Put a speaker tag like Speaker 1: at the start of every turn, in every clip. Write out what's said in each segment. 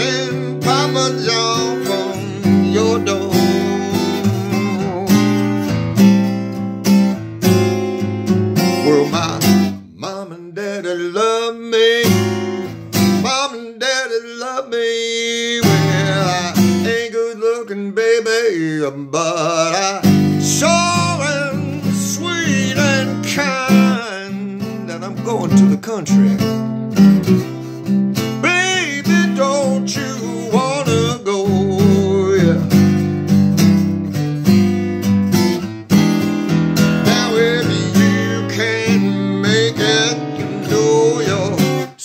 Speaker 1: Papa John from your door. Well, my mom and daddy love me. Mom and daddy love me. Well, I ain't good looking, baby, but I sure am sweet and kind. And I'm going to the country.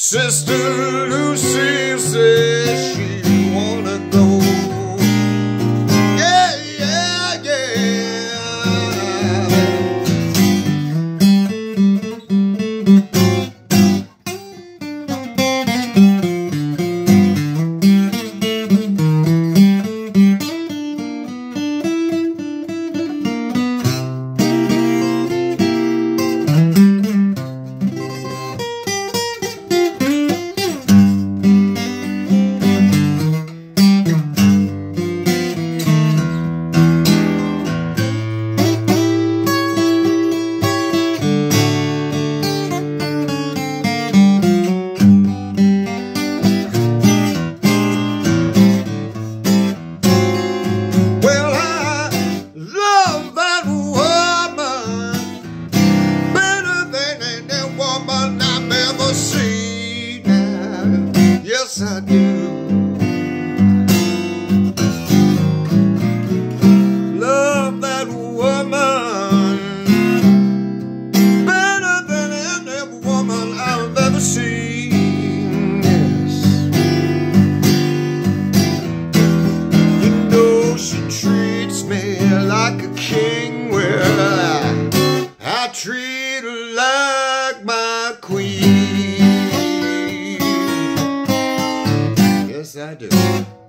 Speaker 1: Sister Lucy Yes, I do. I do.